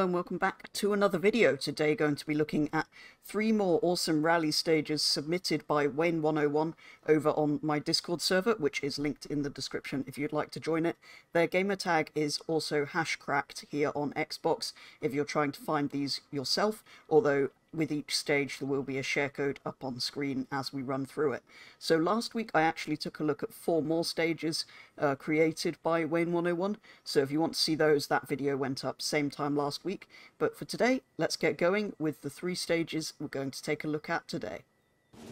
Hello and welcome back to another video. Today going to be looking at three more awesome rally stages submitted by Wayne101 over on my Discord server, which is linked in the description if you'd like to join it. Their gamer tag is also hashcracked here on Xbox if you're trying to find these yourself, although with each stage there will be a share code up on screen as we run through it. So last week I actually took a look at four more stages uh, created by Wayne101, so if you want to see those, that video went up same time last week. But for today, let's get going with the three stages we're going to take a look at today.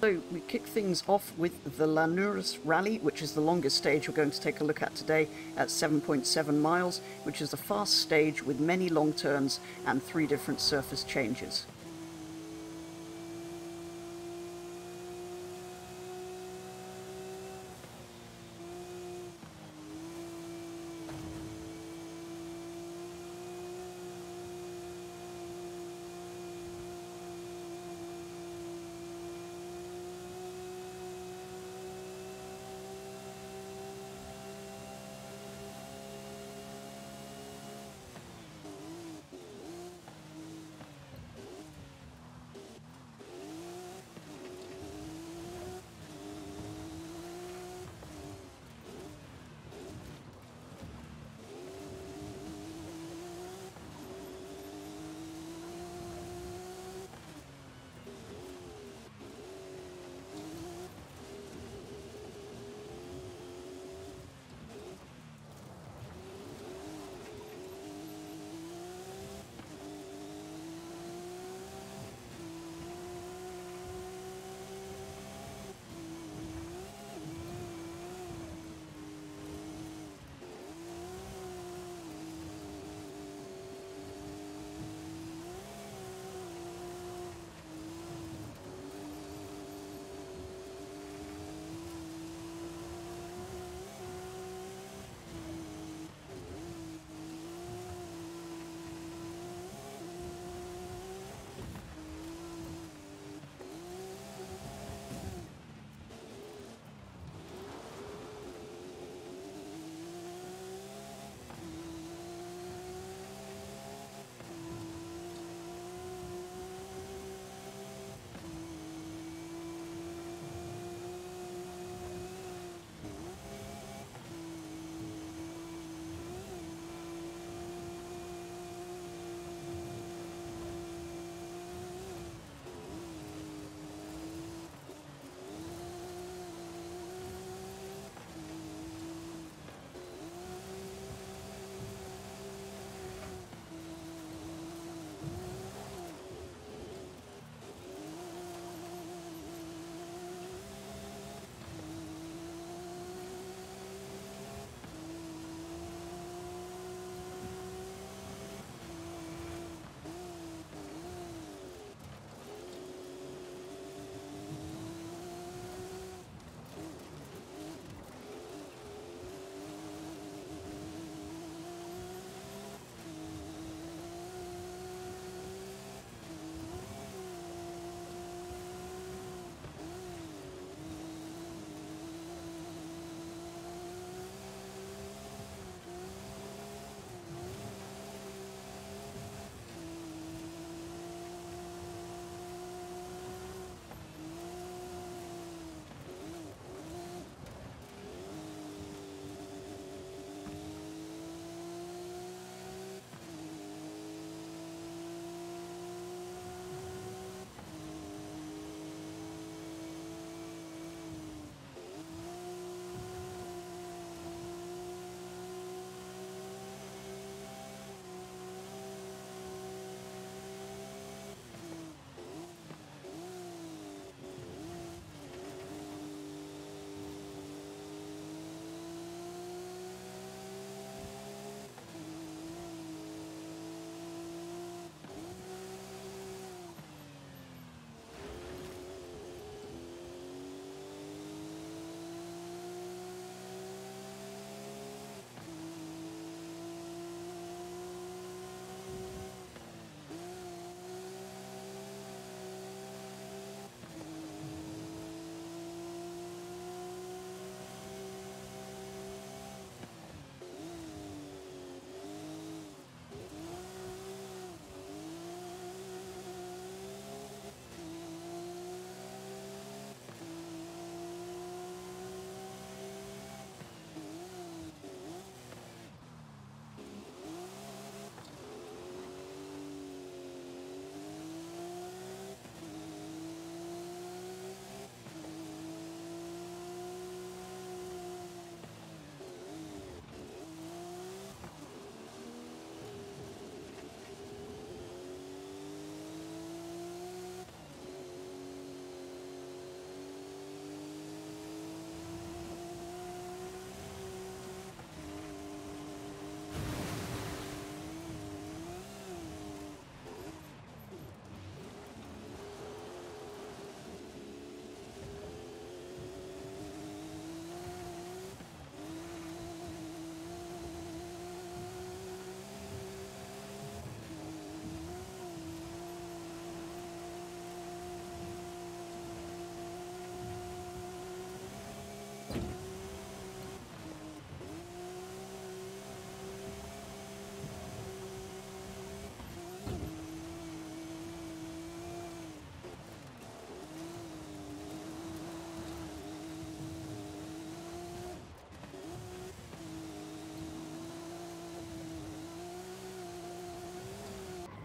So we kick things off with the Lanurus Rally, which is the longest stage we're going to take a look at today at 7.7 miles, which is the fast stage with many long turns and three different surface changes.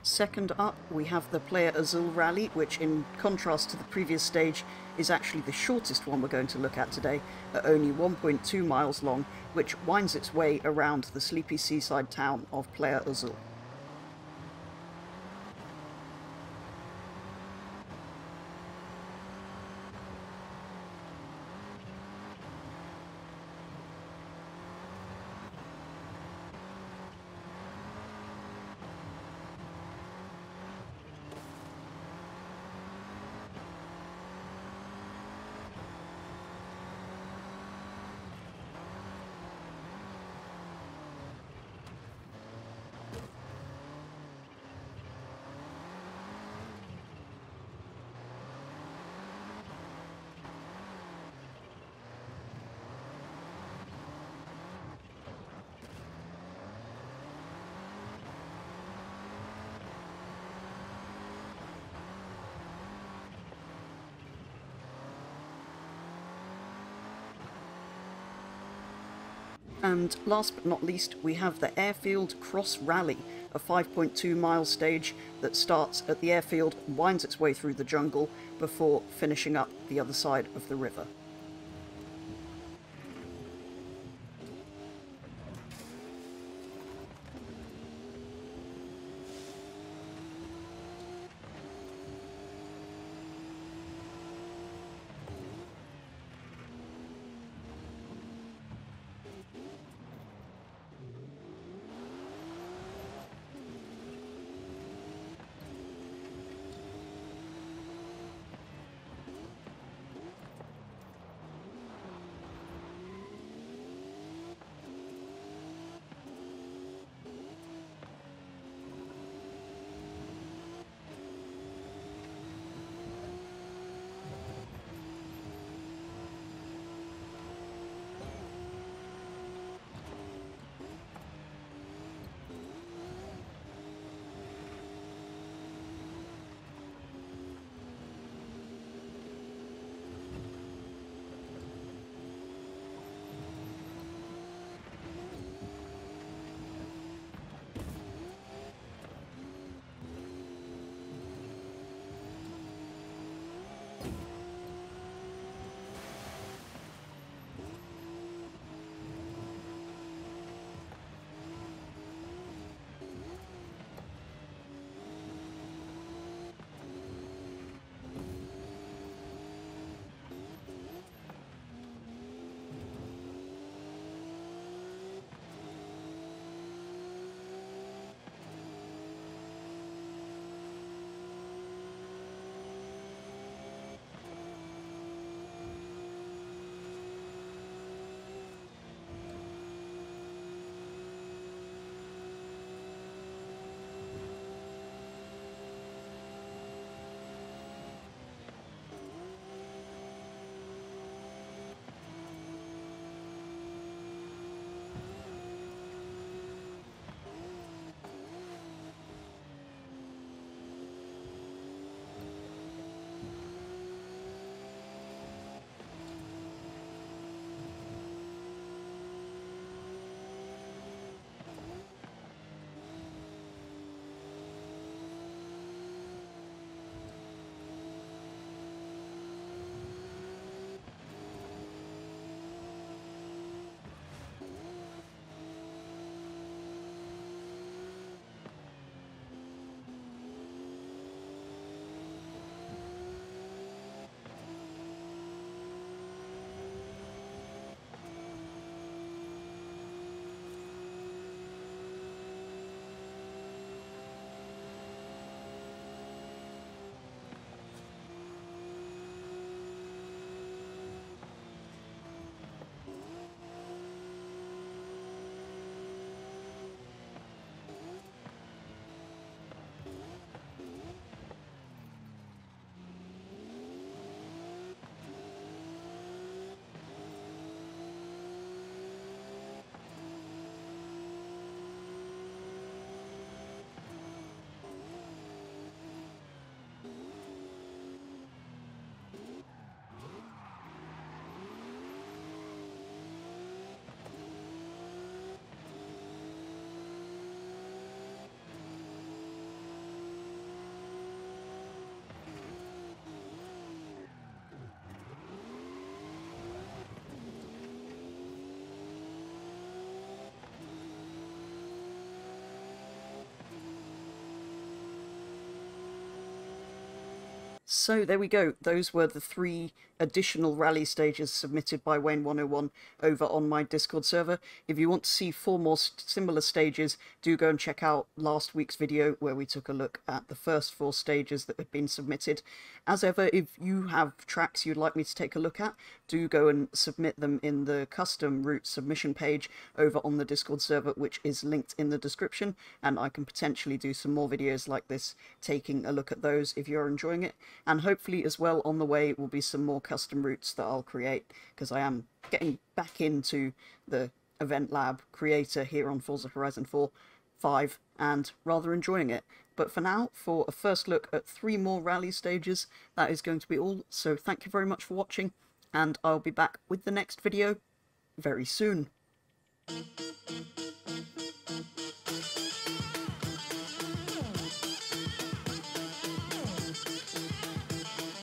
Second up, we have the Playa Azul Rally, which in contrast to the previous stage is actually the shortest one we're going to look at today, at only 1.2 miles long, which winds its way around the sleepy seaside town of Playa Azul. And last but not least, we have the Airfield Cross Rally, a 5.2 mile stage that starts at the airfield, winds its way through the jungle before finishing up the other side of the river. So there we go. Those were the three additional rally stages submitted by Wayne101 over on my Discord server. If you want to see four more similar stages, do go and check out last week's video where we took a look at the first four stages that had been submitted. As ever, if you have tracks you'd like me to take a look at, do go and submit them in the custom route submission page over on the Discord server, which is linked in the description, and I can potentially do some more videos like this taking a look at those if you're enjoying it. And hopefully as well on the way will be some more custom routes that I'll create because I am getting back into the Event Lab creator here on Forza Horizon 4 5 and rather enjoying it. But for now, for a first look at three more rally stages, that is going to be all. So thank you very much for watching, and I'll be back with the next video very soon.